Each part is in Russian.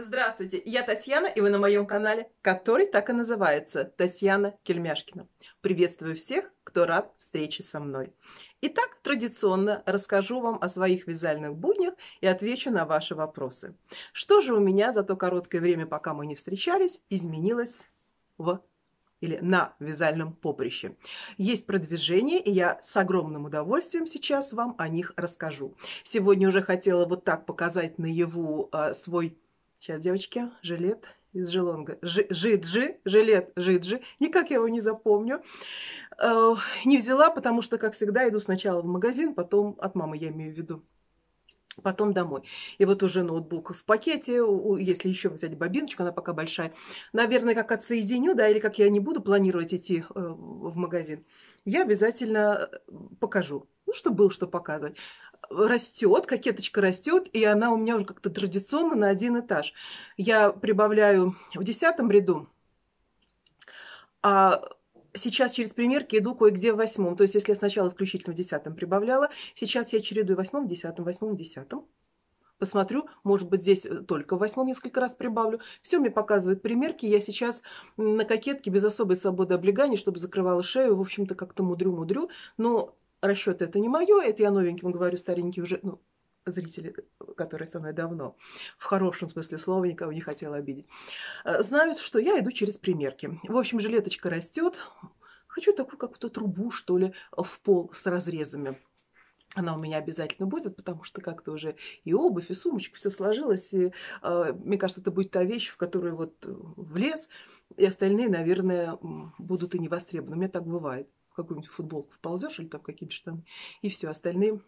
Здравствуйте, я Татьяна, и вы на моем канале, который так и называется Татьяна Кельмяшкина. Приветствую всех, кто рад встрече со мной. Итак, традиционно расскажу вам о своих вязальных буднях и отвечу на ваши вопросы. Что же у меня за то короткое время, пока мы не встречались, изменилось в или на вязальном поприще. Есть продвижение, и я с огромным удовольствием сейчас вам о них расскажу. Сегодня уже хотела вот так показать наяву э, свой Сейчас, девочки, жилет из желонга. Жиджи, жилет Жиджи. Никак я его не запомню. Э, не взяла, потому что, как всегда, иду сначала в магазин, потом от мамы я имею в виду потом домой. И вот уже ноутбук в пакете, если еще взять бобиночку, она пока большая. Наверное, как отсоединю, да, или как я не буду планировать идти э, в магазин, я обязательно э, покажу. Ну, чтобы было что показывать растет, кокеточка растет, и она у меня уже как-то традиционно на один этаж. Я прибавляю в десятом ряду, а сейчас через примерки иду кое-где в восьмом. То есть, если я сначала исключительно в десятом прибавляла, сейчас я чередую восьмом, десятом, восьмом, десятом. Посмотрю, может быть, здесь только в восьмом несколько раз прибавлю. Все мне показывает примерки. Я сейчас на кокетке без особой свободы облеганий, чтобы закрывала шею. В общем-то, как-то мудрю-мудрю. Но расчет это не мое, это я новеньким говорю, старенький уже, ну, зрители, которые со мной давно, в хорошем смысле слова, никого не хотела обидеть, э, знают, что я иду через примерки. В общем, жилеточка растет. Хочу такую какую-то трубу, что ли, в пол с разрезами. Она у меня обязательно будет, потому что как-то уже и обувь, и сумочка, все сложилось. И, э, мне кажется, это будет та вещь, в которую вот влез, и остальные, наверное, будут и не востребованы. У меня так бывает какую-нибудь футболку вползешь или там какие-то штаны, и все, остальные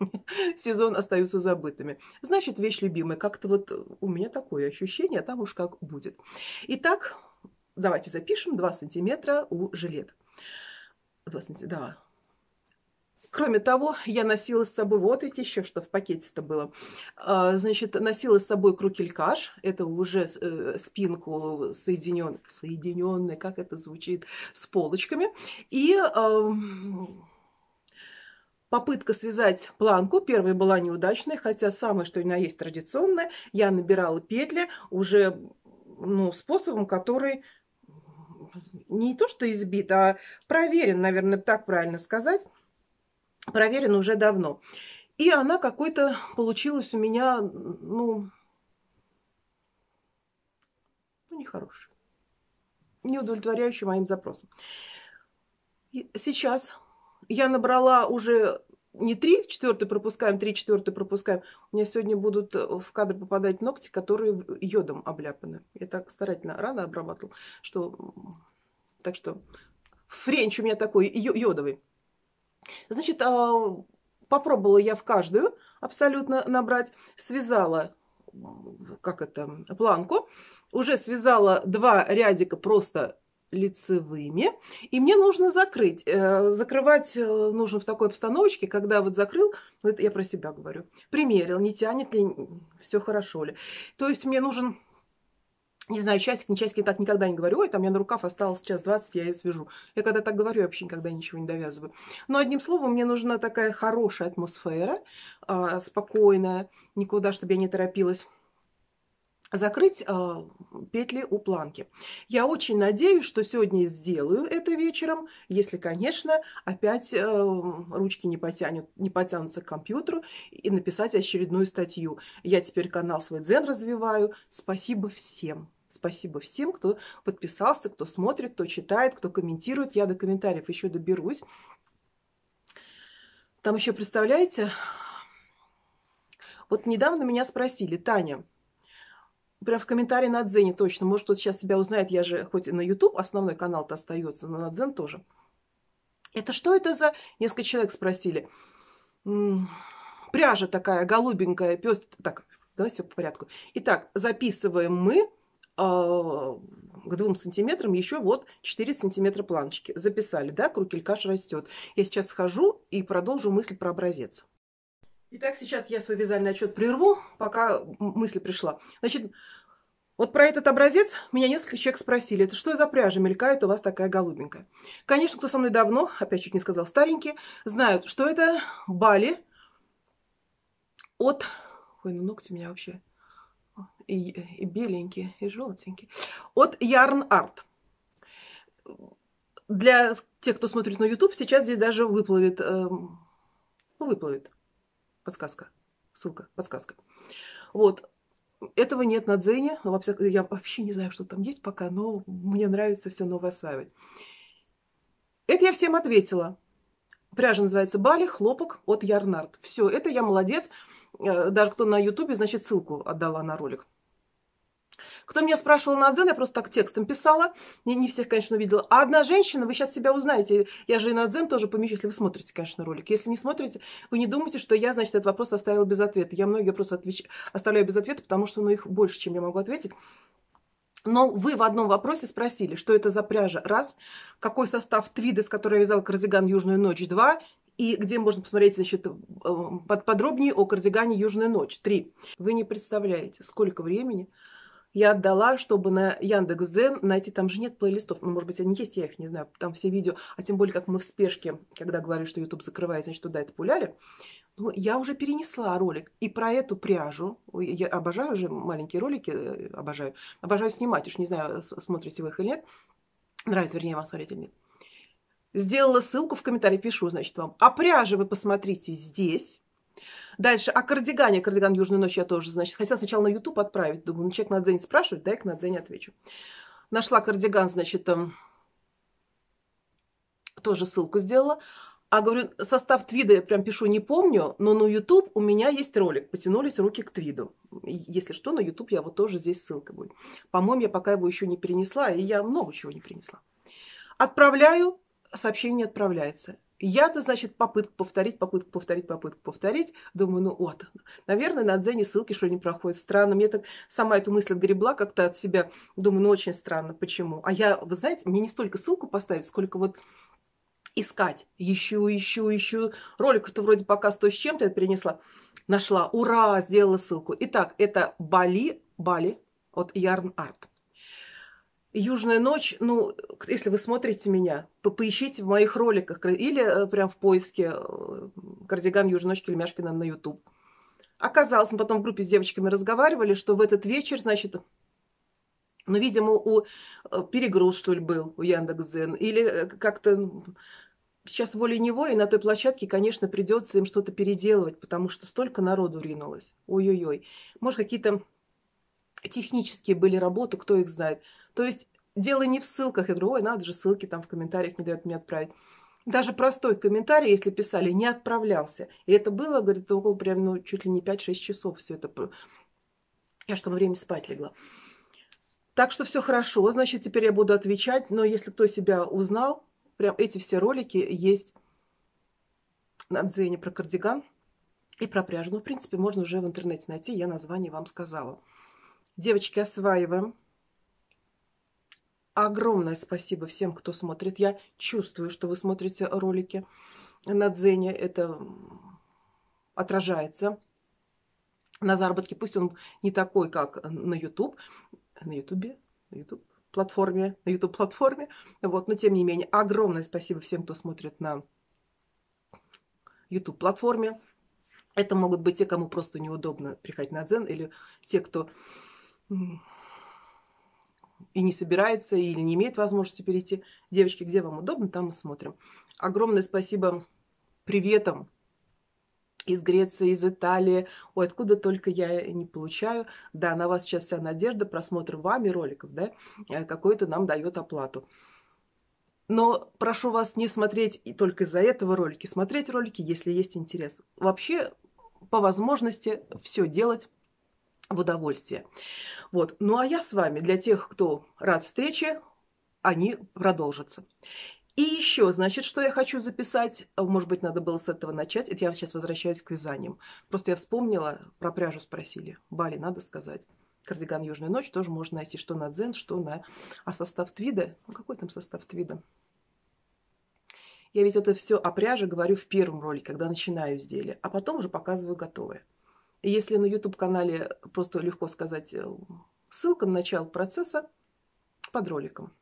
сезон остаются забытыми. Значит, вещь любимая. Как-то вот у меня такое ощущение, а там уж как будет. Итак, давайте запишем 2 сантиметра у жилета. 2 сантиметра, да, Кроме того, я носила с собой, вот видите еще, что в пакете-то было. А, значит, носила с собой крукелькаш, это уже э, спинку соединен, соединенный, как это звучит, с полочками. И попытка связать планку, первая была неудачная, хотя самое, что у меня есть традиционное, я набирала петли уже ну, способом, который не то что избит, а проверен, наверное, так правильно сказать проверена уже давно. И она какой-то получилась у меня, ну, ну нехорошая, не удовлетворяющая моим запросам. Сейчас я набрала уже не три четвертые пропускаем, три четвертые пропускаем. У меня сегодня будут в кадр попадать ногти, которые йодом обляпаны. Я так старательно рано обрабатывал, что... Так что френч у меня такой йодовый. Значит, а, попробовала я в каждую абсолютно набрать, связала, как это, планку, уже связала два рядика просто лицевыми, и мне нужно закрыть. Э, закрывать э, нужно в такой обстановочке, когда вот закрыл, ну это я про себя говорю, примерил, не тянет ли, все хорошо ли. То есть мне нужен не знаю, часик, не часик, я так никогда не говорю, ой, там я на рукав осталось час 20, я ее свяжу. Я когда так говорю, вообще никогда ничего не довязываю. Но одним словом, мне нужна такая хорошая атмосфера, э, спокойная, никуда, чтобы я не торопилась закрыть э, петли у планки. Я очень надеюсь, что сегодня сделаю это вечером, если, конечно, опять э, ручки не, потянут, не потянутся к компьютеру и написать очередную статью. Я теперь канал свой Дзен развиваю. Спасибо всем. Спасибо всем, кто подписался, кто смотрит, кто читает, кто комментирует. Я до комментариев еще доберусь. Там еще, представляете, вот недавно меня спросили, Таня, прям в комментарии на Дзене точно, может, кто сейчас себя узнает, я же хоть и на YouTube, основной канал-то остается, но на Дзен тоже. Это что это за... Несколько человек спросили. Пряжа такая голубенькая, пес... Так, давай все по порядку. Итак, записываем мы к двум сантиметрам еще вот 4 сантиметра планочки. Записали, да, крукелькаш растет. Я сейчас схожу и продолжу мысль про образец. Итак, сейчас я свой вязальный отчет прерву, пока мысль пришла. Значит, вот про этот образец меня несколько человек спросили, это что за пряжа мелькает у вас такая голубенькая? Конечно, кто со мной давно, опять чуть не сказал старенькие, знают, что это Бали от... Ой, ну ногти меня вообще и, и беленький, и желтенький. От Yarn Art. Для тех, кто смотрит на YouTube, сейчас здесь даже выплывет, э, выплывет подсказка, ссылка, подсказка. Вот. Этого нет на Дзене. Я вообще не знаю, что там есть пока, но мне нравится все новое осваивать. Это я всем ответила. Пряжа называется Бали, хлопок от Ярнард. Все, это я молодец. Э, даже кто на Ютубе, значит, ссылку отдала на ролик. Кто меня спрашивал на Дзен, я просто так текстом писала. Не, не всех, конечно, видела. А одна женщина, вы сейчас себя узнаете. Я же и на Дзен тоже помещу, если вы смотрите, конечно, ролик. Если не смотрите, вы не думайте, что я, значит, этот вопрос оставила без ответа. Я многие вопросы отвеч... оставляю без ответа, потому что ну, их больше, чем я могу ответить. Но вы в одном вопросе спросили, что это за пряжа. Раз. Какой состав твида, с которой я вязала кардиган «Южную ночь». Два. И где можно посмотреть, значит, э, подробнее о кардигане «Южная ночь». Три. Вы не представляете, сколько времени я отдала, чтобы на Яндекс.Дзен найти, там же нет плейлистов, ну, может быть, они есть, я их не знаю, там все видео, а тем более, как мы в спешке, когда говорили, что YouTube закрывает, значит, туда это пуляли, ну, я уже перенесла ролик и про эту пряжу, я обожаю уже маленькие ролики, э, обожаю, обожаю снимать, уж не знаю, смотрите вы их или нет, нравится, вернее, вам смотреть или нет. Сделала ссылку в комментарии, пишу, значит, вам. А пряжи вы посмотрите здесь. Дальше, о кардигане, кардиган «Южную ночь» я тоже, значит, хотела сначала на YouTube отправить. Думаю, ну, человек на Дзене спрашивает, дай-ка на Дзене отвечу. Нашла кардиган, значит, там, тоже ссылку сделала. А говорю, состав твида я прям пишу, не помню, но на YouTube у меня есть ролик. Потянулись руки к твиду. Если что, на YouTube я вот тоже здесь ссылка будет. По-моему, я пока его еще не перенесла, и я много чего не принесла. Отправляю, сообщение отправляется. Я-то, значит, попытку повторить, попытку повторить, попытку повторить. Думаю, ну вот, наверное, на Дзене ссылки что не проходят. Странно. Мне так сама эту мысль отгребла как-то от себя. Думаю, ну очень странно. Почему? А я, вы знаете, мне не столько ссылку поставить, сколько вот искать. Ищу, ищу, ищу. Ролик-то вроде пока сто с чем-то я перенесла. Нашла. Ура! Сделала ссылку. Итак, это Бали, Бали от Yarn Art. Южная ночь, ну, если вы смотрите меня, по поищите в моих роликах или э, прям в поиске э, кардиган Южной ночь Кельмяшкина на YouTube. Оказалось, мы потом в группе с девочками разговаривали, что в этот вечер, значит, ну, видимо, у э, перегруз, что ли, был у Яндекс.Зен, или как-то сейчас волей-неволей на той площадке, конечно, придется им что-то переделывать, потому что столько народу ринулось. Ой-ой-ой. Может, какие-то технические были работы, кто их знает. То есть дело не в ссылках. Я говорю, ой, надо же, ссылки там в комментариях не дают мне отправить. Даже простой комментарий, если писали, не отправлялся. И это было, говорит, около прям, ну, чуть ли не 5-6 часов все это. Я что, время спать легла. Так что все хорошо, значит, теперь я буду отвечать. Но если кто себя узнал, прям эти все ролики есть на Дзене про кардиган и про пряжу. Ну, в принципе, можно уже в интернете найти, я название вам сказала. Девочки, осваиваем. Огромное спасибо всем, кто смотрит. Я чувствую, что вы смотрите ролики на Дзене. Это отражается на заработке. Пусть он не такой, как на YouTube. На Ютубе? На YouTube платформе, на YouTube платформе. Вот, но тем не менее, огромное спасибо всем, кто смотрит на YouTube платформе. Это могут быть те, кому просто неудобно приходить на Дзен, или те, кто и не собирается, или не имеет возможности перейти. Девочки, где вам удобно, там мы смотрим. Огромное спасибо приветам из Греции, из Италии. Ой, откуда только я не получаю. Да, на вас сейчас вся надежда, просмотр вами роликов, да, э, какой-то нам дает оплату. Но прошу вас не смотреть и только из-за этого ролики. Смотреть ролики, если есть интерес. Вообще, по возможности, все делать в удовольствие. Вот. Ну а я с вами, для тех, кто рад встрече, они продолжатся. И еще, значит, что я хочу записать, может быть, надо было с этого начать, это я сейчас возвращаюсь к вязаниям. Просто я вспомнила, про пряжу спросили. Бали, надо сказать. Кардиган «Южная ночь» тоже можно найти что на дзен, что на... А состав твида? Ну, какой там состав твида? Я ведь это все о пряже говорю в первом ролике, когда начинаю изделие, а потом уже показываю готовое. Если на YouTube-канале просто легко сказать э, ссылка на начало процесса под роликом.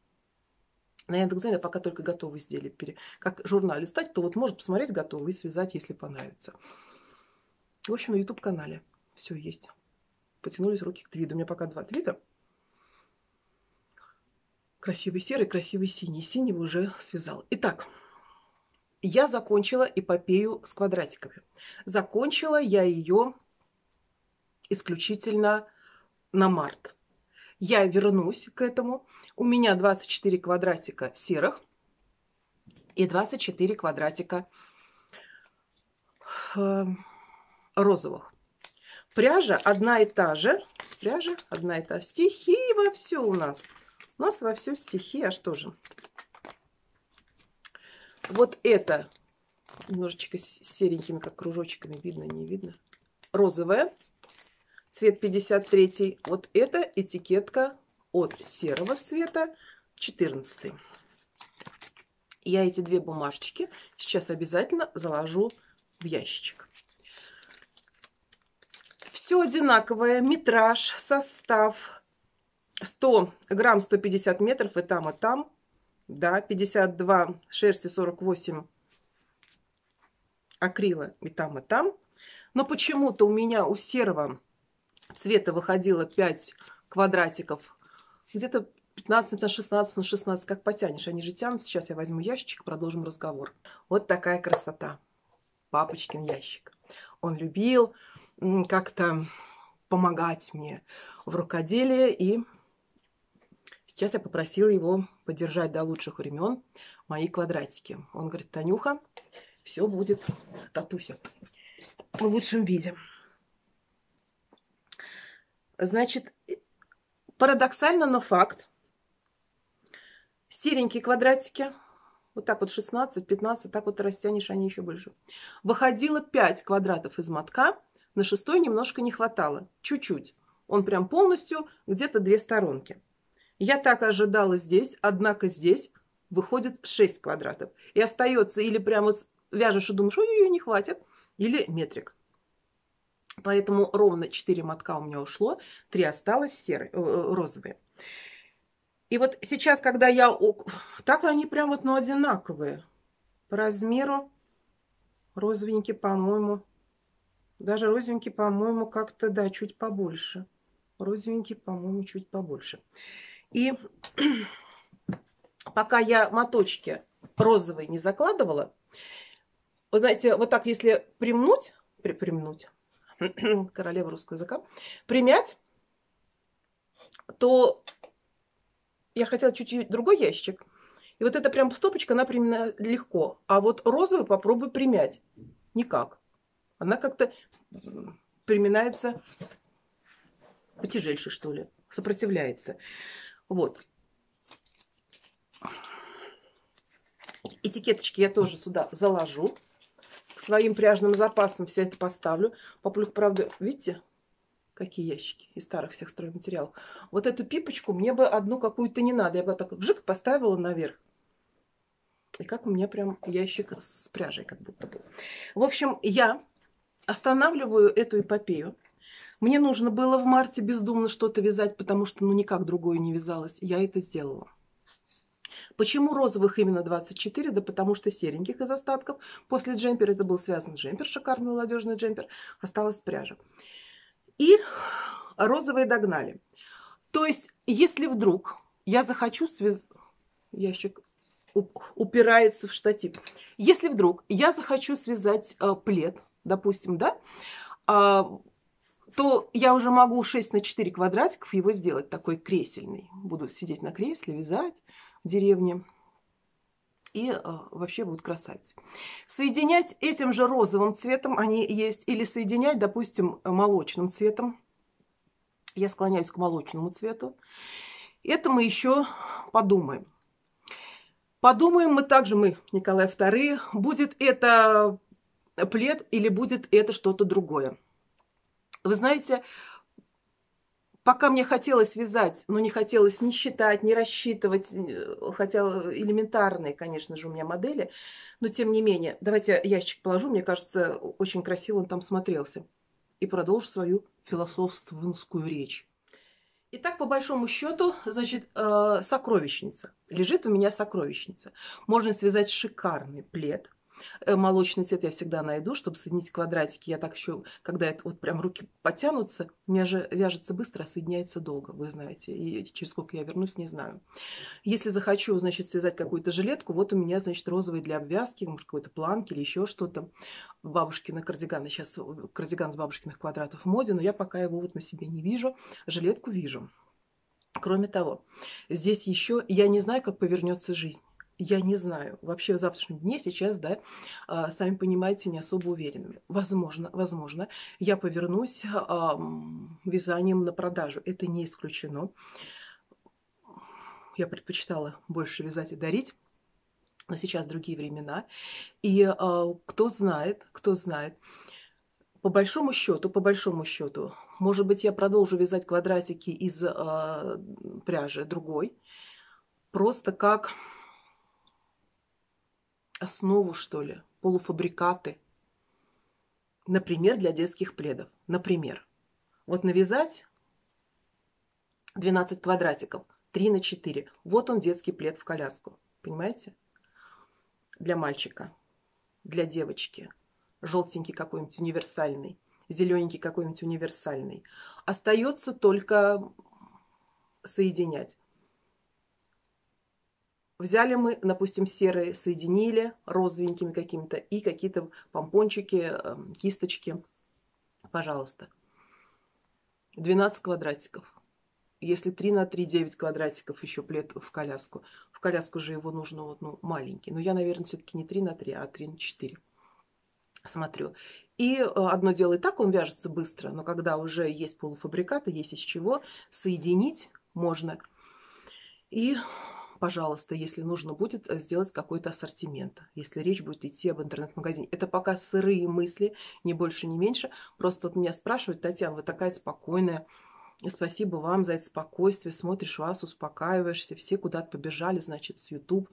На Яндекс.Дзене пока только готовые изделия. Как журнал листать, то вот может посмотреть готовый и связать, если понравится. В общем, на YouTube-канале все есть. потянулись руки к твиду. У меня пока два твида. Красивый серый, красивый синий. Синий уже связал. Итак, я закончила эпопею с квадратиками. Закончила я ее исключительно на март. Я вернусь к этому. У меня 24 квадратика серых и 24 квадратика э, розовых. Пряжа одна и та же. Пряжа одна и та. Стихи во все у нас. У нас во все стихи. А что же? Вот это немножечко серенькими, как кружочками. Видно, не видно. Розовая. Цвет 53. Вот это этикетка от серого цвета 14. Я эти две бумажечки сейчас обязательно заложу в ящичек. Все одинаковое, метраж, состав. 100 грамм 150 метров и там, и там. Да, 52 шерсти, 48 акрила и там, и там. Но почему-то у меня у серого цвета выходило 5 квадратиков. Где-то 15 на 16 на 16, как потянешь. Они же тянут. Сейчас я возьму ящик, продолжим разговор. Вот такая красота. Папочкин ящик. Он любил как-то помогать мне в рукоделии. И сейчас я попросила его поддержать до лучших времен мои квадратики. Он говорит, Танюха, все будет татуся в лучшем виде. Значит, парадоксально, но факт. Серенькие квадратики, вот так вот 16, 15, так вот растянешь, они еще больше. Выходило 5 квадратов из мотка, на шестой немножко не хватало, чуть-чуть. Он прям полностью где-то две сторонки. Я так ожидала здесь, однако здесь выходит 6 квадратов. И остается или прямо вяжешь и думаешь, ой-ой-ой, не хватит, или метрик. Поэтому ровно 4 мотка у меня ушло, 3 осталось серые, э, э, розовые. И вот сейчас, когда я... Так они прям вот, ну, одинаковые. По размеру розовенький, по-моему. Даже розовенький, по-моему, как-то, да, чуть побольше. Розовенький, по-моему, чуть побольше. И пока я моточки розовые не закладывала, вы знаете, вот так, если примнуть, при, примнуть, королева русского языка, примять, то я хотела чуть-чуть другой ящик. И вот эта прям стопочка, она примена легко. А вот розовую попробуй примять. Никак. Она как-то приминается потяжельше, что ли. Сопротивляется. Вот. Этикеточки я тоже сюда заложу. Своим пряжным запасам все это поставлю. Папулюк, правда, видите, какие ящики из старых всех стройматериалов. Вот эту пипочку мне бы одну какую-то не надо. Я бы так вжик поставила наверх. И как у меня прям ящик с пряжей как будто бы. В общем, я останавливаю эту эпопею. Мне нужно было в марте бездумно что-то вязать, потому что ну никак другое не вязалось. Я это сделала. Почему розовых именно 24? Да потому что сереньких из остатков. После джемпера это был связан джемпер, шикарный молодежный джемпер. Осталась пряжа. И розовые догнали. То есть, если вдруг я захочу связать... Ящик упирается в штатив. Если вдруг я захочу связать э, плед, допустим, да, э, то я уже могу 6 на 4 квадратиков его сделать такой кресельный. Буду сидеть на кресле, вязать деревне. И э, вообще будут красавицы. Соединять этим же розовым цветом они есть. Или соединять, допустим, молочным цветом. Я склоняюсь к молочному цвету. Это мы еще подумаем. Подумаем мы также, мы, Николай II, будет это плед или будет это что-то другое. Вы знаете, пока мне хотелось вязать, но не хотелось ни считать, ни рассчитывать, э, хотя элементарные, конечно же, у меня модели, но тем не менее, давайте ящик положу, мне кажется, очень красиво он там смотрелся. И продолжу свою философствованскую речь. Итак, по большому счету, значит, э, сокровищница. Лежит у меня сокровищница. Можно связать шикарный плед. Э, молочный цвет я всегда найду, чтобы соединить квадратики. Я так еще, когда это вот прям руки потянутся, у меня же вяжется быстро, а соединяется долго, вы знаете. И через сколько я вернусь, не знаю. Если захочу, значит, связать какую-то жилетку, вот у меня, значит, розовый для обвязки, может, какой-то планки или еще что-то. Бабушкина кардиганы. Сейчас кардиган с бабушкиных квадратов в моде, но я пока его вот на себе не вижу. Жилетку вижу. Кроме того, здесь еще я не знаю, как повернется жизнь. Я не знаю. Вообще в завтрашнем дне сейчас, да, а, сами понимаете, не особо уверенными. Возможно, возможно, я повернусь вязанием на продажу. Это не исключено. Я предпочитала больше вязать и дарить. Но сейчас другие времена. И а, кто знает, кто знает, по большому счету, по большому счету, может быть, я продолжу вязать квадратики из э, пряжи другой, просто как основу, что ли, полуфабрикаты. Например, для детских пледов. Например, вот навязать 12 квадратиков, 3 на 4. Вот он детский плед в коляску. Понимаете? Для мальчика, для девочки. Желтенький какой-нибудь универсальный зелененький какой-нибудь универсальный. Остается только соединять. Взяли мы, допустим, серые, соединили розовенькими какими-то и какие-то помпончики, эм, кисточки. Пожалуйста. 12 квадратиков. Если 3 на 3, 9 квадратиков еще плед в коляску. В коляску же его нужно вот, ну, маленький. Но я, наверное, все-таки не 3 на 3, а 3 на 4 смотрю. И э, одно дело и так он вяжется быстро, но когда уже есть полуфабрикаты, есть из чего, соединить можно. И, пожалуйста, если нужно будет э, сделать какой-то ассортимент, если речь будет идти об интернет-магазине. Это пока сырые мысли, ни больше, ни меньше. Просто вот меня спрашивают, Татьяна, вы такая спокойная, Спасибо вам за это спокойствие. Смотришь вас, успокаиваешься. Все куда-то побежали, значит, с YouTube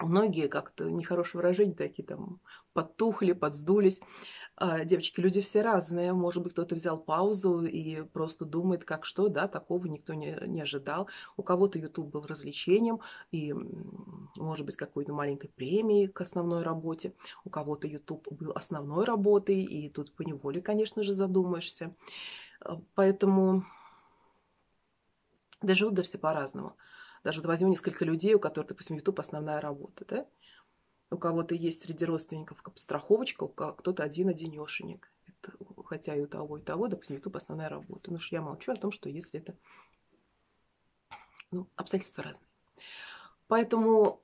Многие как-то нехорошее выражение такие там подтухли, подсдулись. А, девочки, люди все разные. Может быть, кто-то взял паузу и просто думает, как что, да, такого никто не, не ожидал. У кого-то YouTube был развлечением и, может быть, какой-то маленькой премией к основной работе. У кого-то YouTube был основной работой, и тут по неволе, конечно же, задумаешься. А, поэтому даже да все по-разному. Даже вот возьму несколько людей, у которых, допустим, YouTube основная работа, да? У кого-то есть среди родственников страховочка, кто-то один-одинешенек. Это, хотя и у того, и того, допустим, YouTube основная работа. Ну что я молчу о том, что если это ну, обстоятельства разные. Поэтому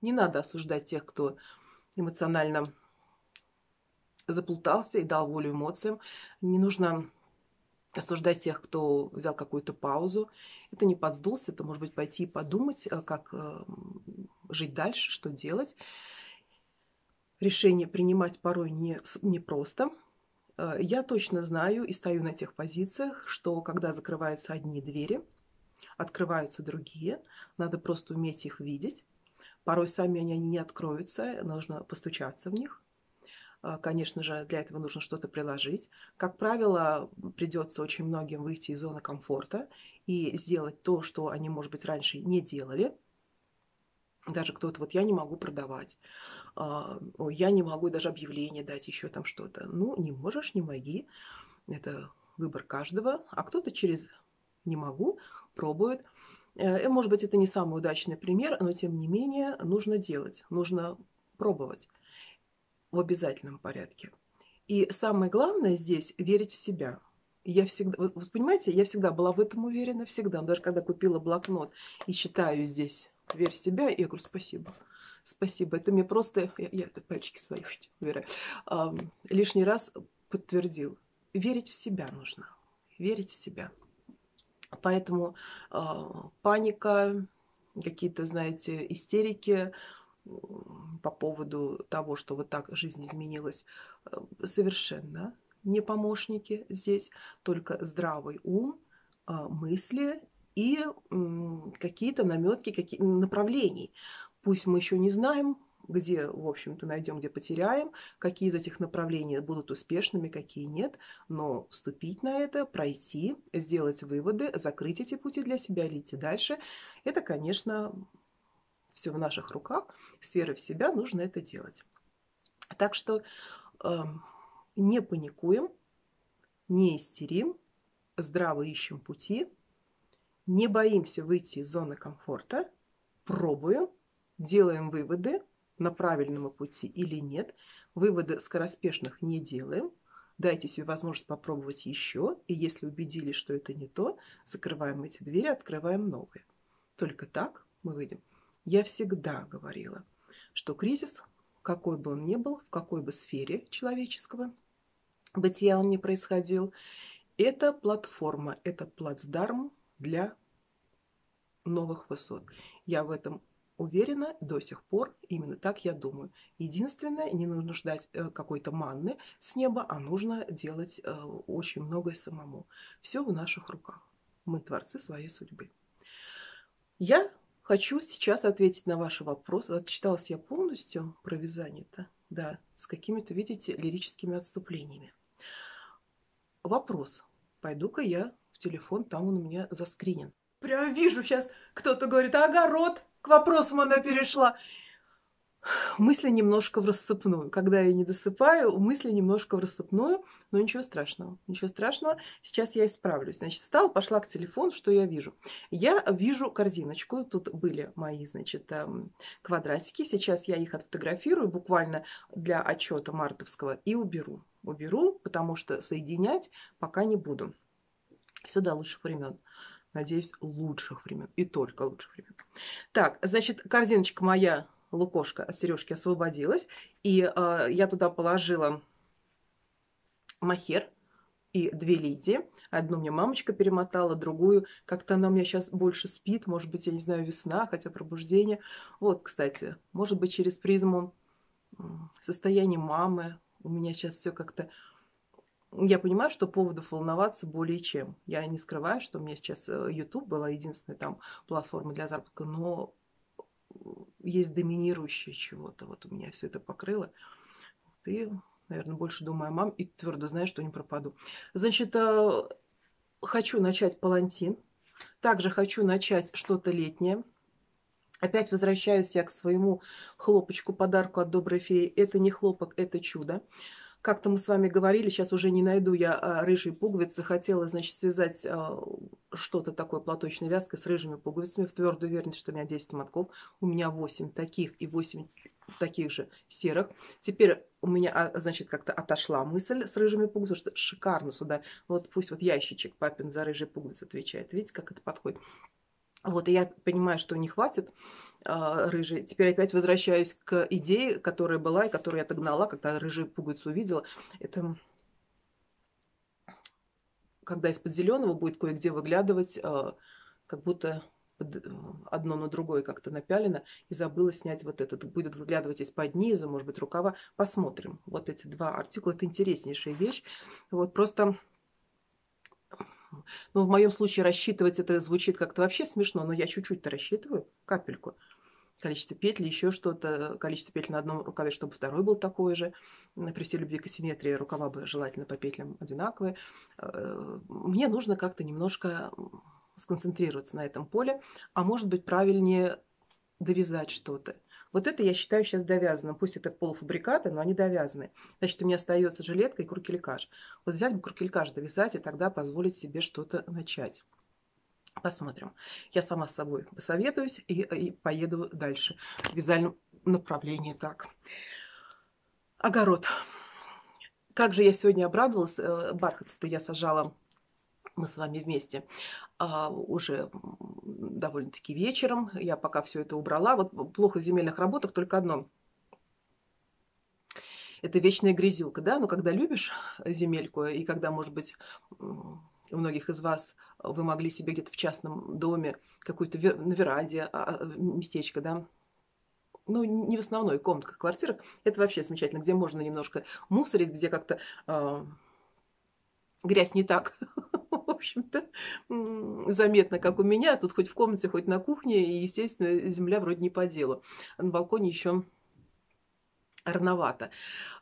не надо осуждать тех, кто эмоционально заплутался и дал волю эмоциям. Не нужно осуждать тех, кто взял какую-то паузу. Это не подсдулся, это может быть пойти и подумать, э, как э, жить дальше, что делать. Решение принимать порой не, не просто. Э, я точно знаю и стою на тех позициях, что когда закрываются одни двери, открываются другие, надо просто уметь их видеть. Порой сами они не откроются, нужно постучаться в них. А, конечно же, для этого нужно что-то приложить. Как правило, придется очень многим выйти из зоны комфорта и сделать то, что они, может быть, раньше не делали. Даже кто-то, вот я не могу продавать, а, я не могу даже объявление дать, еще там что-то. Ну, не можешь, не моги. Это выбор каждого. А кто-то через не могу пробует. Э, может быть, это не самый удачный пример, но тем не менее нужно делать, нужно пробовать в обязательном порядке. И самое главное здесь верить в себя. Я всегда, вот, понимаете, я всегда была в этом уверена, всегда. Даже когда купила блокнот и читаю здесь «Верь в себя», я говорю «Спасибо». Спасибо. Это мне просто, я, я пальчики свои убираю, а, лишний раз подтвердил. Верить в себя нужно. Верить в себя. Поэтому а, паника, какие-то, знаете, истерики, по поводу того, что вот так жизнь изменилась, э, совершенно не помощники здесь, только здравый ум, а, мысли и какие-то наметки какие, направлений. Пусть мы еще не знаем, где, в общем-то, найдем, где потеряем, какие из этих направлений будут успешными, какие нет, но вступить на это, пройти, сделать выводы, закрыть эти пути для себя или идти дальше, это, конечно, все в наших руках, с верой в себя нужно это делать. Так что э, не паникуем, не истерим, здраво ищем пути, не боимся выйти из зоны комфорта, пробуем, делаем выводы, на правильном пути или нет. Выводы скороспешных не делаем. Дайте себе возможность попробовать еще. И если убедились, что это не то, закрываем эти двери, открываем новые. Только так мы выйдем. Я всегда говорила, что кризис, какой бы он ни был, в какой бы сфере человеческого бытия он ни происходил, это платформа, это плацдарм для новых высот. Я в этом уверена до сих пор, именно так я думаю. Единственное, не нужно ждать э, какой-то манны с неба, а нужно делать э, очень многое самому. Все в наших руках. Мы творцы своей судьбы. Я хочу сейчас ответить на ваши вопросы. Отчиталась я полностью про вязание-то, да, с какими-то, видите, лирическими отступлениями. Вопрос. Пойду-ка я в телефон, там он у меня заскринен. Прям вижу сейчас, кто-то говорит, огород, к вопросам она перешла. Мысли немножко в рассыпную. Когда я не досыпаю, мысли немножко в рассыпную, но ничего страшного. Ничего страшного. Сейчас я исправлюсь. Значит, встала, пошла к телефону, что я вижу? Я вижу корзиночку. Тут были мои, значит, эм, квадратики. Сейчас я их отфотографирую буквально для отчета мартовского и уберу. Уберу, потому что соединять пока не буду. Сюда лучших времен надеюсь, лучших времен. И только лучших времен. Так, значит, корзиночка моя, лукошка от сережки освободилась. И э, я туда положила махер и две лидии. Одну мне мамочка перемотала, другую как-то она у меня сейчас больше спит. Может быть, я не знаю, весна, хотя пробуждение. Вот, кстати, может быть, через призму состояния мамы. У меня сейчас все как-то я понимаю, что поводов волноваться более чем. Я не скрываю, что у меня сейчас э, YouTube была единственная там платформа для заработка, но есть доминирующее чего-то. Вот у меня все это покрыло. Ты, наверное, больше думаю о мам и твердо знаю, что не пропаду. Значит, э, хочу начать палантин. Также хочу начать что-то летнее. Опять возвращаюсь я к своему хлопочку, подарку от доброй феи. Это не хлопок, это чудо. Как-то мы с вами говорили, сейчас уже не найду я а, рыжие пуговицы. Хотела, значит, связать а, что-то такое платочной вязкой с рыжими пуговицами в твердую уверенность, что у меня 10 мотков. У меня 8 таких и 8 таких же серых. Теперь у меня, а, значит, как-то отошла мысль с рыжими пуговицами, что шикарно сюда. Вот пусть вот ящичек папин за рыжие пуговицы отвечает. Видите, как это подходит? Вот, и я понимаю, что не хватит э, рыжий. Теперь опять возвращаюсь к идее, которая была и которую я отогнала, когда рыжую пуговицу увидела. Это когда из-под зеленого будет кое-где выглядывать, э, как будто одно на другое как-то напялено, и забыла снять вот этот. Будет выглядывать из-под низу, может быть, рукава. Посмотрим. Вот эти два артикула. Это интереснейшая вещь. Вот просто но в моем случае рассчитывать это звучит как-то вообще смешно, но я чуть-чуть-то рассчитываю, капельку. Количество петель, еще что-то, количество петель на одном рукаве, чтобы второй был такой же. При всей любви к асимметрии рукава бы желательно по петлям одинаковые. Э, мне нужно как-то немножко сконцентрироваться на этом поле, а может быть правильнее довязать что-то. Вот это я считаю сейчас довязанным. Пусть это полуфабрикаты, но они довязаны. Значит, у меня остается жилетка и крукелькаж. Вот взять бы крукелькаж довязать и тогда позволить себе что-то начать. Посмотрим. Я сама с собой посоветуюсь и, и поеду дальше в вязальном направлении. Так. Огород. Как же я сегодня обрадовалась. Э, бархатцы-то я сажала мы с вами вместе а, уже довольно-таки вечером. Я пока все это убрала. Вот плохо в земельных работах только одно. Это вечная грязюка, да? Но когда любишь земельку, и когда, может быть, у многих из вас вы могли себе где-то в частном доме какую-то на веранде а, а, местечко, да, ну, не в основной комнатках, квартирах, это вообще замечательно, где можно немножко мусорить, где как-то э, грязь не так общем-то, заметно, как у меня. Тут хоть в комнате, хоть на кухне. И, естественно, земля вроде не по делу. На балконе еще рановато.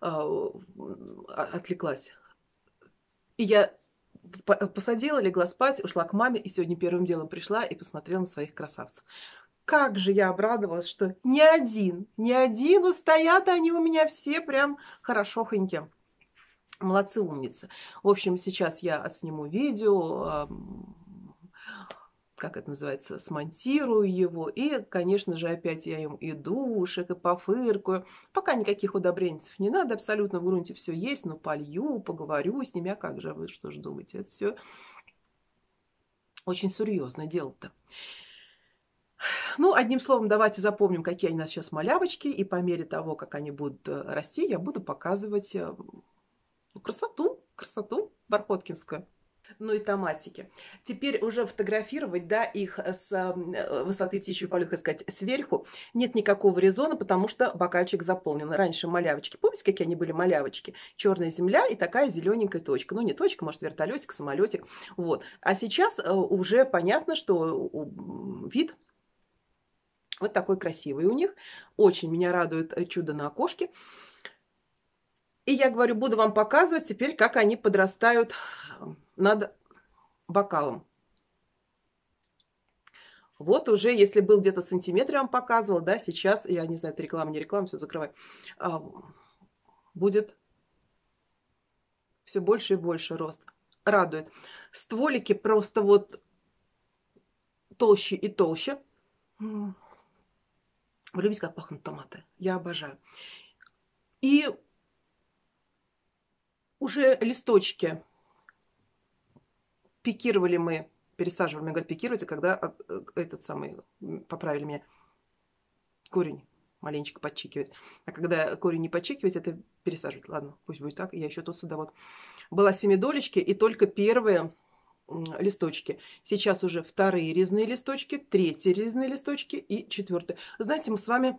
А, отвлеклась. И я посадила, легла спать, ушла к маме, и сегодня первым делом пришла и посмотрела на своих красавцев. как же я обрадовалась, что ни один, ни один, вот стоят они у меня все прям хорошохоньки. Молодцы, умницы. В общем, сейчас я отсниму видео, как это называется, смонтирую его. И, конечно же, опять я им и душек, и пофыркаю. Пока никаких удобренцев не надо, абсолютно в грунте все есть, но полью, поговорю с ними. А как же вы, что же думаете? Это все очень серьезно дело-то. Ну, одним словом, давайте запомним, какие они у нас сейчас малявочки, и по мере того, как они будут э, расти, я буду показывать э, ну, красоту, красоту бархоткинскую ну и томатики. Теперь уже фотографировать, да, их с э, высоты птичьего полета, сказать, сверху, нет никакого резона, потому что бокальчик заполнен. Раньше малявочки, помните, какие они были малявочки? Черная земля и такая зелененькая точка. Ну, не точка, может, вертолетик, самолетик. Вот. А сейчас э, уже понятно, что вид вот такой красивый у них. Очень меня радует э, чудо на окошке. И я говорю, буду вам показывать теперь, как они подрастают над бокалом. Вот уже, если был где-то сантиметр, я вам показывала, да, сейчас, я не знаю, это реклама, не реклама, все закрывай, а, будет все больше и больше рост. Радует. Стволики просто вот толще и толще. Вы любите, как пахнут томаты? Я обожаю. И уже листочки пикировали мы, пересаживали, я говорю, пикируйте, когда э, этот самый, поправили меня, корень маленечко подчикивать. А когда корень не подчикивать, это пересаживать. Ладно, пусть будет так. Я еще тут садовод. Была семидолечки и только первые листочки. Сейчас уже вторые резные листочки, третьи резные листочки и четвертые. Знаете, мы с вами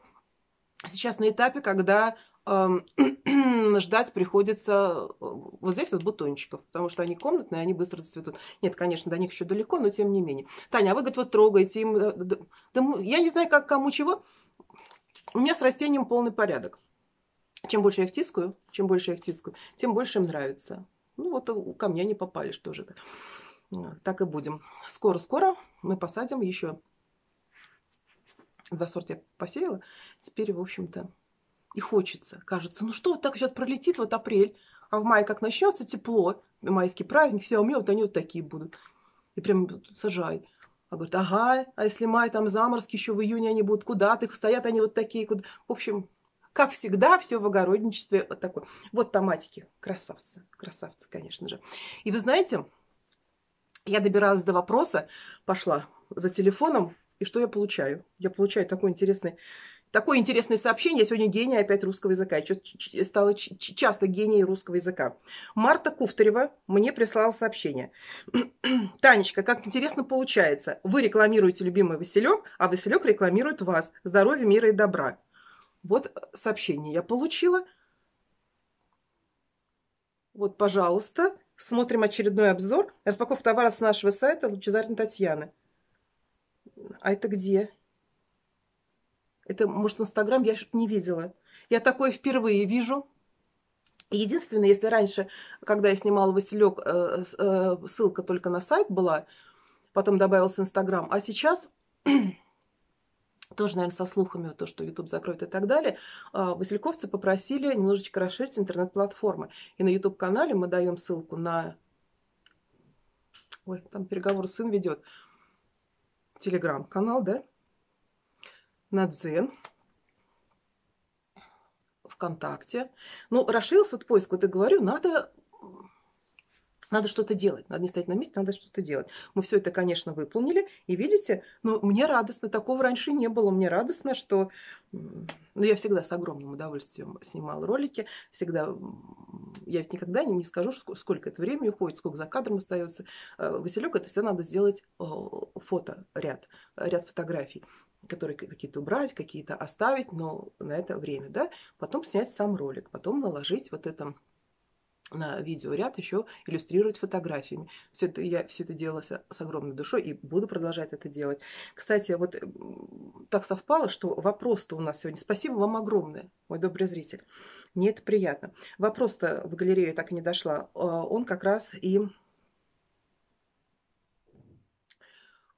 сейчас на этапе, когда ждать приходится э, вот здесь вот бутончиков, потому что они комнатные, они быстро зацветут. Нет, конечно, до них еще далеко, но тем не менее. Таня, а вы, говорит, вот трогаете им. Да, да, да, я не знаю, как кому чего. У меня с растением полный порядок. Чем больше я их тискаю, чем больше я их тискаю, тем больше им нравится. Ну вот ко мне они попали, что же это. Так и будем. Скоро-скоро мы посадим еще. Два сорта я посеяла. Теперь, в общем-то, и хочется. Кажется, ну что вот так сейчас пролетит вот апрель, а в мае как начнется тепло, майский праздник, все, у меня вот они вот такие будут. И прям сажай. А говорит, ага, а если май, там заморозки еще в июне они будут, куда ты, стоят они вот такие, куда... В общем, как всегда, все в огородничестве вот такое. Вот томатики, красавцы, красавцы, конечно же. И вы знаете, я добиралась до вопроса, пошла за телефоном, и что я получаю? Я получаю такой интересный Такое интересное сообщение. Я сегодня гений опять русского языка. Я стала часто гением русского языка. Марта Куфтарева мне прислала сообщение. Танечка, как интересно получается. Вы рекламируете любимый Василек, а Василек рекламирует вас. Здоровья, мира и добра. Вот сообщение я получила. Вот, пожалуйста, смотрим очередной обзор. Распаковка товара с нашего сайта Лучезарина Татьяны. А это где? Это, может, Инстаграм я что-то не видела. Я такое впервые вижу. Единственное, если раньше, когда я снимала Василек, э, э, ссылка только на сайт была, потом добавился Инстаграм, а сейчас тоже, наверное, со слухами, то, что YouTube закроет и так далее, а, васильковцы попросили немножечко расширить интернет-платформы. И на YouTube-канале мы даем ссылку на... Ой, там переговор сын ведет. Телеграм-канал, да? на Дзен, ВКонтакте. Ну, расширился вот поиск, вот я говорю, надо надо что-то делать, надо не стоять на месте, надо что-то делать. Мы все это, конечно, выполнили. И видите, ну, мне радостно, такого раньше не было. Мне радостно, что... Ну, я всегда с огромным удовольствием снимала ролики. Всегда... Я ведь никогда не, не скажу, сколько это времени уходит, сколько за кадром остается. Э, Василек, это всегда надо сделать фото, ряд, ряд фотографий которые какие-то убрать, какие-то оставить, но на это время, да, потом снять сам ролик, потом наложить вот это на видеоряд еще иллюстрировать фотографиями. Все это, я все это делала с, с огромной душой и буду продолжать это делать. Кстати, вот так совпало, что вопрос-то у нас сегодня. Спасибо вам огромное, мой добрый зритель. Мне это приятно. Вопрос-то в галерею так и не дошла. А, он как раз и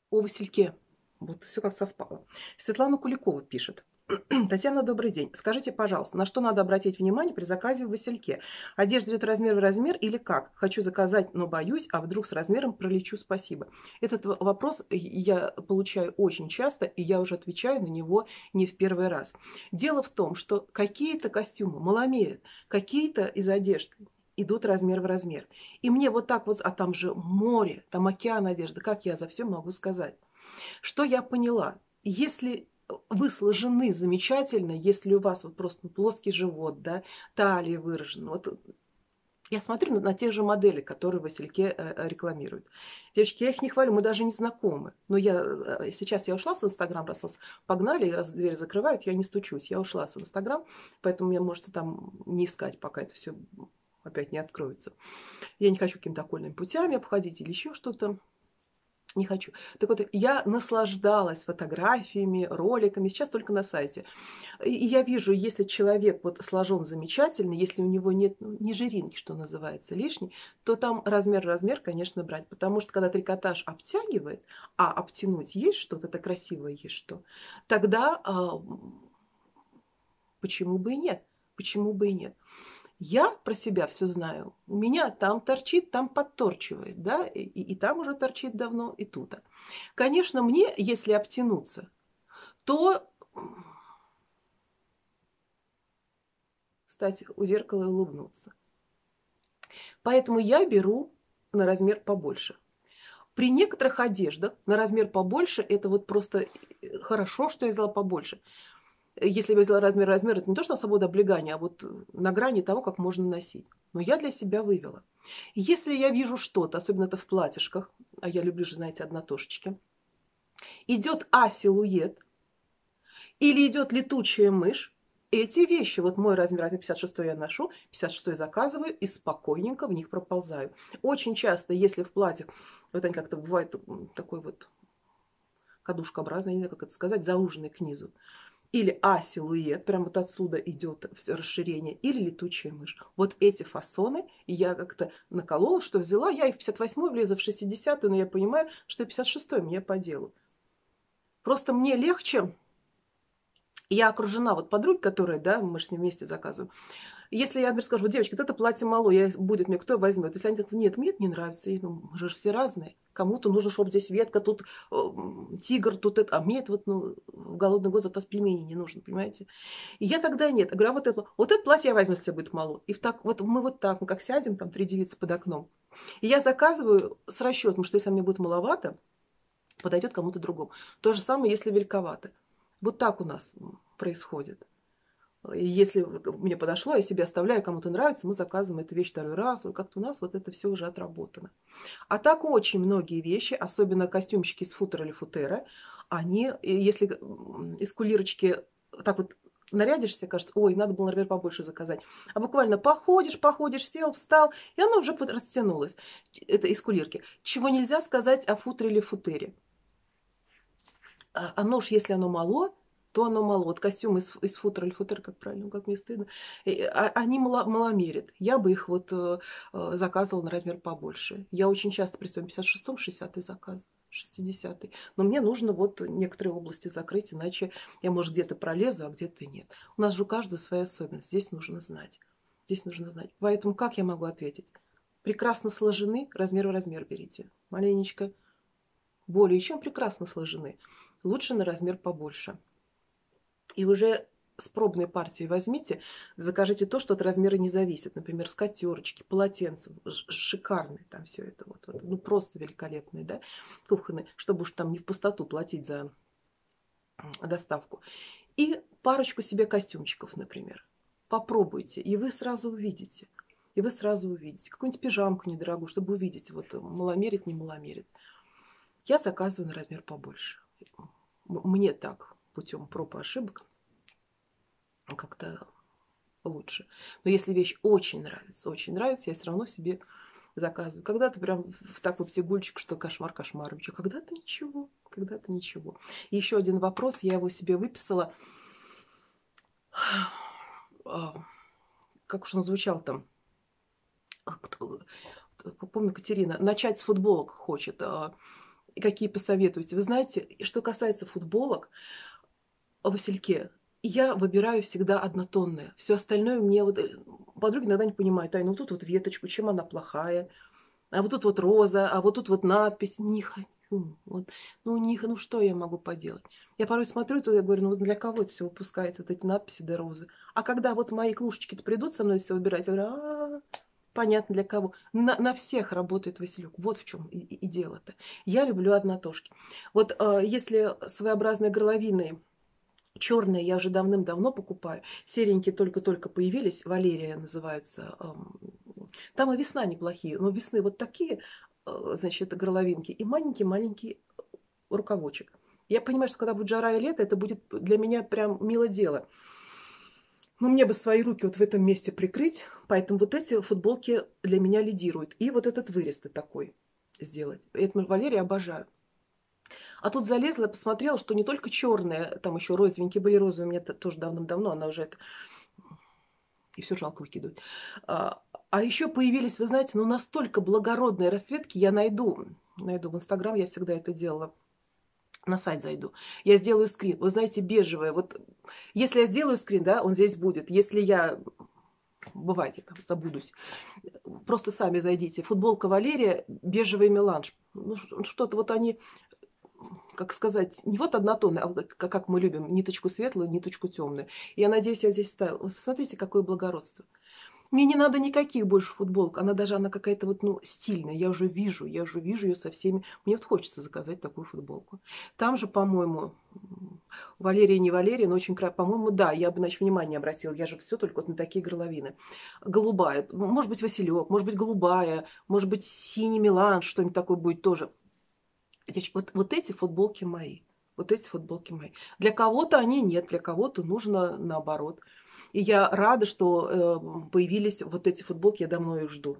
о Васильке. Вот все как совпало. Светлана Куликова пишет. Татьяна, добрый день. Скажите, пожалуйста, на что надо обратить внимание при заказе в Васильке? Одежда идет размер в размер или как? Хочу заказать, но боюсь, а вдруг с размером пролечу, спасибо. Этот вопрос я получаю очень часто, и я уже отвечаю на него не в первый раз. Дело в том, что какие-то костюмы маломерят, какие-то из одежды идут размер в размер. И мне вот так вот, а там же море, там океан одежды, как я за все могу сказать? Что я поняла? Если вы сложены замечательно, если у вас вот просто плоский живот, да, талия выражена. Вот я смотрю на, на тех же моделей, которые Васильке э, э, рекламируют. Девочки, я их не хвалю, мы даже не знакомы. Но я э, сейчас я ушла с Инстаграм, раз нас погнали, раз дверь закрывают, я не стучусь. Я ушла с Инстаграм, поэтому мне можете там не искать, пока это все опять не откроется. Я не хочу какими-то окольными путями обходить или еще что-то не хочу. Так вот, я наслаждалась фотографиями, роликами, сейчас только на сайте. И я вижу, если человек вот сложен замечательно, если у него нет ну, ни жиринки, что называется, лишней, то там размер-размер, конечно, брать. Потому что когда трикотаж обтягивает, а обтянуть есть что-то, это красивое есть что, тогда а, почему бы и нет? Почему бы и нет? Я про себя все знаю. У меня там торчит, там подторчивает, да, и, и там уже торчит давно, и тут. Конечно, мне, если обтянуться, то стать у зеркала улыбнуться. Поэтому я беру на размер побольше. При некоторых одеждах на размер побольше это вот просто хорошо, что я взяла побольше если я взяла размер, размер, это не то, что свобода облегания, а вот на грани того, как можно носить. Но я для себя вывела. Если я вижу что-то, особенно это в платьишках, а я люблю же, знаете, однотошечки, идет А-силуэт или идет летучая мышь, эти вещи, вот мой размер, размер 56 я ношу, 56 заказываю и спокойненько в них проползаю. Очень часто, если в платьях, вот они как-то бывают такой вот кадушкообразный, не знаю, как это сказать, зауженный к низу, или А-силуэт, прям вот отсюда идет расширение, или летучая мышь. Вот эти фасоны я как-то наколола, что взяла, я и в 58-й влезу, в 60-й, но я понимаю, что и 56-й мне по делу. Просто мне легче, я окружена вот подругой, которая, да, мы же с ней вместе заказываем, если я, например, скажу, девочки, вот это платье мало, я, будет мне кто возьмет? Если они говорят, нет, мне это не нравится, и, ну, мы же все разные. Кому-то нужно, чтобы здесь ветка, тут э, тигр, тут это. А мне это вот, ну, в голодный год запас пельменей не нужно, понимаете? И я тогда нет. Я говорю, а вот это, вот это платье я возьму, если будет мало. И так, вот мы вот так, мы как сядем, там, три девицы под окном. И я заказываю с расчетом, что если мне будет маловато, подойдет кому-то другому. То же самое, если великовато. Вот так у нас происходит. Если мне подошло, я себе оставляю, кому-то нравится, мы заказываем эту вещь второй раз. Вот как-то у нас вот это все уже отработано. А так очень многие вещи, особенно костюмчики из футера или футера, они, если из кулирочки так вот нарядишься, кажется, ой, надо было, например, побольше заказать. А буквально походишь, походишь, сел, встал, и оно уже растянулось. Это из кулирки. Чего нельзя сказать о футере или футере. А оно уж, если оно мало, то оно мало. Вот костюм из, из футера или футер, как правильно, как мне стыдно, а, они мало, маломерят. Я бы их вот э, э, заказывала на размер побольше. Я очень часто при своем 56-м 60-й заказ. 60-й. Но мне нужно вот некоторые области закрыть, иначе я, может, где-то пролезу, а где-то нет. У нас же у каждого своя особенность. Здесь нужно знать. Здесь нужно знать. Поэтому как я могу ответить? Прекрасно сложены, размер в размер берите. Маленечко. Более чем прекрасно сложены. Лучше на размер побольше. И уже с пробной партией возьмите, закажите то, что от размера не зависит. Например, скатерочки, полотенца, шикарные там все это. Вот, вот, ну, просто великолепные, да, кухонные, чтобы уж там не в пустоту платить за доставку. И парочку себе костюмчиков, например. Попробуйте, и вы сразу увидите. И вы сразу увидите. Какую-нибудь пижамку недорогую, чтобы увидеть, вот маломерит, не маломерит. Я заказываю на размер побольше. Мне так путем проб и ошибок как-то лучше. Но если вещь очень нравится, очень нравится, я все равно себе заказываю. Когда-то прям в такой птигульчик, что кошмар, кошмар. Вообще, когда-то ничего, когда-то ничего. Еще один вопрос, я его себе выписала. А, как уж он звучал там? Помню, Катерина, начать с футболок хочет. А, какие посоветуете? Вы знаете, что касается футболок, Васильке, я выбираю всегда однотонные. Все остальное мне вот... Э, подруги иногда не понимают. Ай, ну тут вот веточку, чем она плохая? А вот тут вот роза, а вот тут вот надпись. Не хочу. Вот. Ну, них, ну что я могу поделать? Я порой смотрю туда, я говорю, ну для кого это все выпускается, вот эти надписи до розы? А когда вот мои клушечки-то придут со мной все выбирать, я говорю, а, понятно для кого. На, на всех работает Василек. Вот в чем и, и дело-то. Я люблю однотошки. Вот э, если своеобразные горловины Черные я уже давным-давно покупаю. Серенькие только-только появились. Валерия называется. Там и весна неплохие. Но весны вот такие, э, значит, горловинки. И маленький-маленький рукавочек. Я понимаю, что когда будет жара и лето, это будет для меня прям мило дело. Но мне бы свои руки вот в этом месте прикрыть. Поэтому вот эти футболки для меня лидируют. И вот этот вырез такой сделать. Это Валерия обожаю. А тут залезла, посмотрела, что не только черные, там еще розовенькие были розовые, у меня тоже давным-давно, она уже это... И все жалко выкидывать. А, а еще появились, вы знаете, ну настолько благородные расцветки, я найду, найду в Инстаграм, я всегда это делала, на сайт зайду. Я сделаю скрин. Вы знаете, бежевая. Вот если я сделаю скрин, да, он здесь будет. Если я бывает, я забудусь. Просто сами зайдите. Футболка Валерия, бежевый меланж. Ну, что-то вот они как сказать, не вот однотонный, а как мы любим, ниточку светлую, ниточку темную. Я надеюсь, я здесь ставила. Вот смотрите, какое благородство. Мне не надо никаких больше футболок. Она даже, она какая-то вот, ну, стильная. Я уже вижу, я уже вижу ее со всеми. Мне вот хочется заказать такую футболку. Там же, по-моему, Валерия не Валерия, но очень по-моему, да, я бы, значит, внимание обратила. Я же все только вот на такие горловины. Голубая, может быть, Василек, может быть, голубая, может быть, синий Милан, что-нибудь такое будет тоже. Девочки, вот, вот эти футболки мои. Вот эти футболки мои. Для кого-то они нет, для кого-то нужно наоборот. И я рада, что э, появились вот эти футболки, я давно их жду.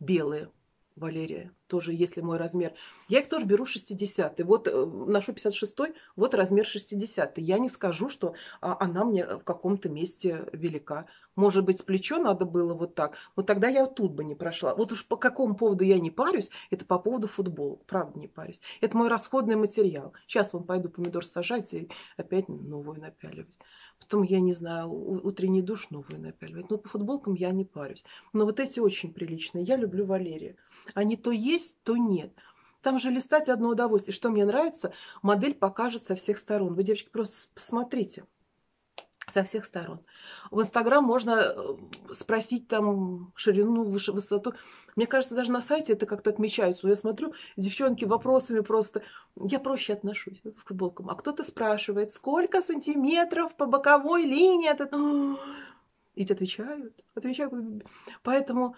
Белые. Валерия, тоже если мой размер. Я их тоже беру 60 Вот э, ношу 56 вот размер 60 Я не скажу, что а, она мне в каком-то месте велика. Может быть, с плечо надо было вот так. Но тогда я тут бы не прошла. Вот уж по какому поводу я не парюсь, это по поводу футбола. Правда не парюсь. Это мой расходный материал. Сейчас вам пойду помидор сажать и опять новую напяливать. Потом, я не знаю, утренний душ новый напяливать. Но по футболкам я не парюсь. Но вот эти очень приличные. Я люблю Валерию. Они то есть, то нет. Там же листать одно удовольствие. Что мне нравится, модель покажет со всех сторон. Вы, девочки, просто посмотрите со всех сторон. В Инстаграм можно э, спросить там ширину, выше, высоту. Мне кажется, даже на сайте это как-то отмечается. Я смотрю, девчонки вопросами просто... Я проще отношусь к футболкам. А кто-то спрашивает, сколько сантиметров по боковой линии? Это... И отвечают. Отвечают. Поэтому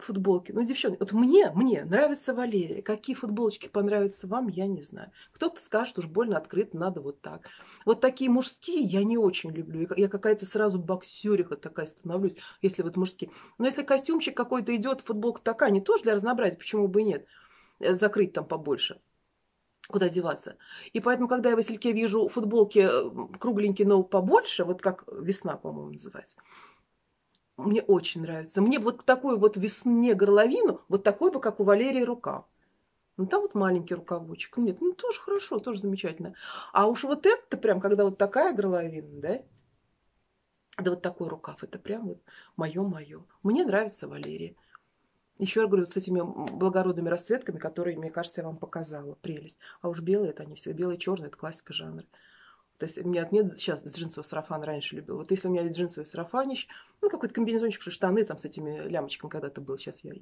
футболки. Ну, девчонки, вот мне, мне нравится Валерия. Какие футболочки понравятся вам, я не знаю. Кто-то скажет, уж больно открыто, надо вот так. Вот такие мужские я не очень люблю. Я какая-то сразу боксериха такая становлюсь, если вот мужские. Но если костюмчик какой-то идет, футболка такая, не тоже для разнообразия, почему бы и нет, э, закрыть там побольше куда деваться. И поэтому, когда я в Васильке вижу футболки э, кругленькие, но побольше, вот как весна, по-моему, называется, мне очень нравится. Мне вот такую вот весне горловину, вот такой бы, как у Валерии, рукав. Ну, там вот маленький рукавочек. Нет, ну, тоже хорошо, тоже замечательно. А уж вот это прям, когда вот такая горловина, да? Да вот такой рукав, это прям вот мое-мое. Мне нравится Валерия. Еще я говорю, с этими благородными расцветками, которые, мне кажется, я вам показала. Прелесть. А уж белые это они все. Белые, черные, это классика жанра. То есть у меня нет сейчас джинсовый сарафан, раньше любил. Вот если у меня есть джинсовый сарафанищ, ну, какой-то комбинезончик, штаны там с этими лямочками когда-то был. Сейчас я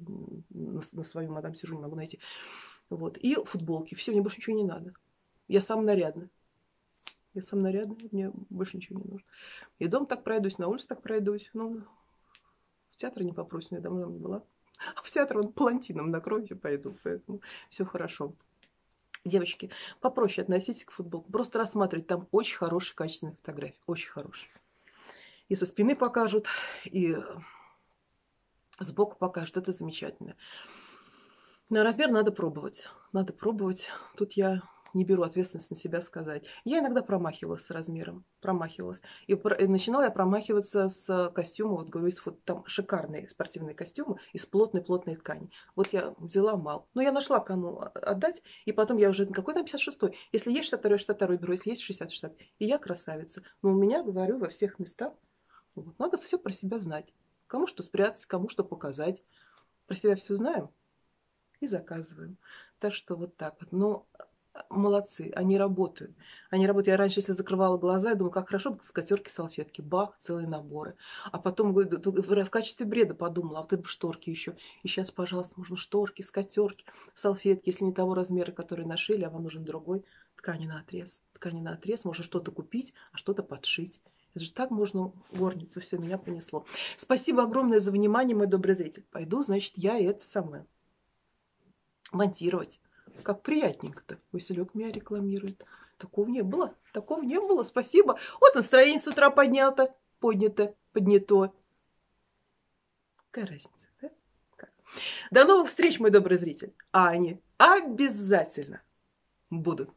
на, на свою мадам сижу, не могу найти. Вот. И футболки. Все, мне больше ничего не надо. Я сам нарядный. Я сам нарядный, мне больше ничего не нужно. И дом так пройдусь, на улице так пройдусь. Ну, в театр не попросим, я давно не была. А в театр он палантином накройте пойду, поэтому все хорошо. Девочки, попроще относитесь к футболке. Просто рассматривать. Там очень хорошие, качественные фотографии. Очень хорошие. И со спины покажут, и сбоку покажут. Это замечательно. На размер надо пробовать. Надо пробовать. Тут я не беру ответственность на себя сказать. Я иногда промахивалась с размером, промахивалась. И, про, и начинала я промахиваться с костюма, вот говорю, из, вот там шикарные спортивные костюмы из плотной-плотной ткани. Вот я взяла мал. Но я нашла кому отдать, и потом я уже, какой там 56-й? Если есть 62 62 беру, если есть 60 60 И я красавица. Но у меня, говорю, во всех местах. Вот. Надо все про себя знать. Кому что спрятать, кому что показать. Про себя все знаем и заказываем. Так что вот так вот. Но молодцы, они работают. Они работают. Я раньше, если закрывала глаза, я думала, как хорошо скатерки, салфетки, бах, целые наборы. А потом в качестве бреда подумала, а вот это шторки еще. И сейчас, пожалуйста, можно шторки, скатерки, салфетки, если не того размера, который нашили, а вам нужен другой, ткани на отрез. Ткани на отрез, можно что-то купить, а что-то подшить. Это же так можно горницу, все, меня понесло. Спасибо огромное за внимание, мой добрый зритель. Пойду, значит, я это самое монтировать. Как приятненько-то. Василек меня рекламирует. Такого не было. Такого не было. Спасибо. Вот настроение с утра поднято. Поднято. Поднято. Какая разница, да? Как? До новых встреч, мой добрый зритель. А они обязательно будут.